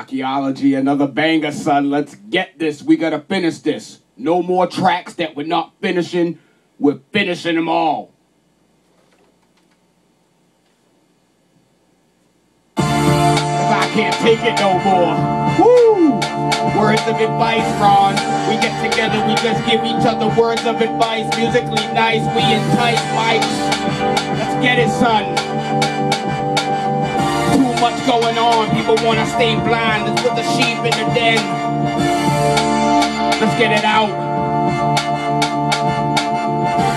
Rkeyology, another banger, son. Let's get this. We gotta finish this. No more tracks that we're not finishing. We're finishing them all. I can't take it no more. Woo! Words of advice, Ron. We get together, we just give each other words of advice. Musically nice, we entice mics. Let's get it, son. Much going on, people wanna stay blind. Let's put the sheep in the den. Let's get it out.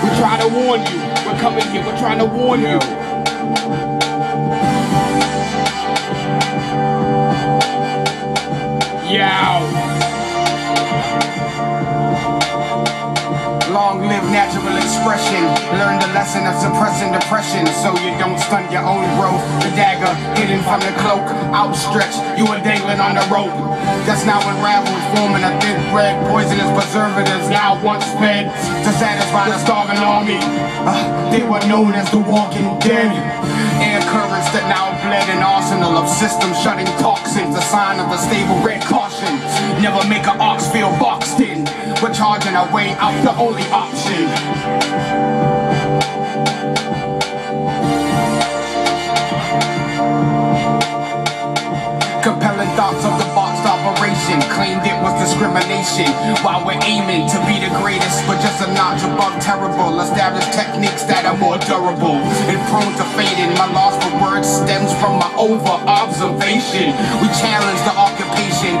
We try to warn you. We're coming here, we're trying to warn you. Yow. Expression. Learn the lesson of suppressing depression so you don't stunt your own growth. The dagger hidden from the cloak, outstretched, you were dangling on the rope. That's now unraveled, forming a thick red, poisonous preservatives now once fed to satisfy the starving army. Uh, they were known as the walking dead. That now bled an arsenal of systems shutting toxins, a sign of a stable red caution. Never make an ox feel boxed in. We're charging our way out the only option. Claimed it was discrimination. While we're aiming to be the greatest but just a notch above terrible. Established techniques that are more durable and prone to fading. My loss for words stems from my over observation. We challenge the occupation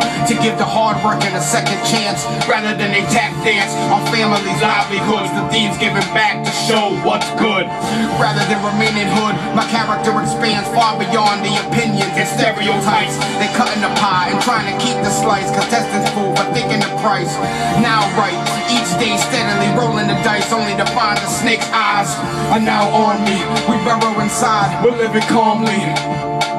hard working a second chance rather than they tap dance on families livelihoods the thieves giving back to show what's good rather than remaining hood my character expands far beyond the opinions and stereotypes they cutting the pie and trying to keep the slice. Contestants fool but thinking the price. Now right, each day steadily rolling the dice only to find the snake's eyes are now on me. We burrow inside, we're living calmly.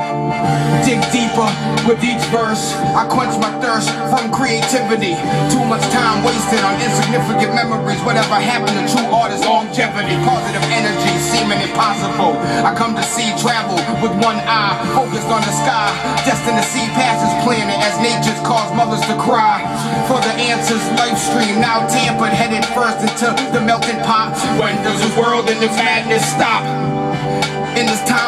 Dig deeper with each verse. I quench my thirst from creativity. Too much time wasted on insignificant memories. Whatever happened to true artists' longevity? Positive energy seeming impossible. I come to see travel with one eye focused on the sky. Destined to see past this planet as nature's cause mothers to cry. For the answers, life stream now tampered, headed first into the melting pot. When does the world and the madness stop? In this time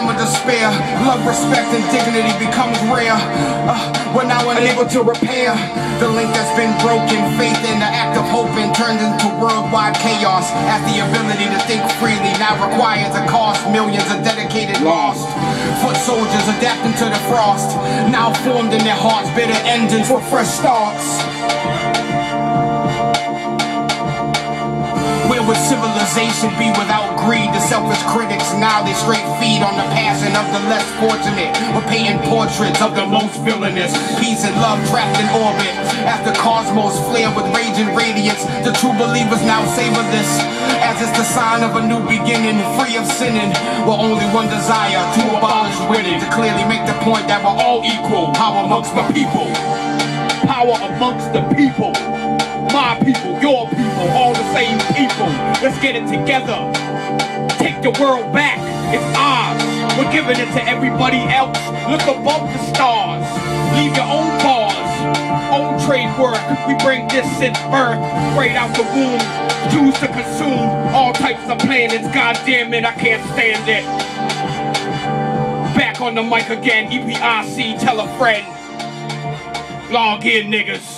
despair, love, respect, and dignity becomes rare. Uh, we're now unable to repair the link that's been broken. Faith in the act of hoping turns into worldwide chaos. As the ability to think freely now requires a cost. Millions are dedicated lost. Foot soldiers adapting to the frost. Now formed in their hearts, bitter endings for fresh starts. Civilization be without greed? The selfish critics now they straight feed on the passion of the less fortunate. We're painting portraits of the most villainous. Peace and love trapped in orbit. After cosmos flare with raging radiance, the true believers now savor this. As it's the sign of a new beginning, free of sinning. We're only one desire to abolish winning. To clearly make the point that we're all equal. Power amongst the people. Power amongst the people. My people, your people, Let's get it together. Take the world back. It's ours. We're giving it to everybody else. Look above the stars. Leave your own bars. Own trade work. We bring this since birth. Right out the womb. Choose to consume all types of planets. God damn it, I can't stand it. Back on the mic again. EPIC, tell a friend. Log in, niggas.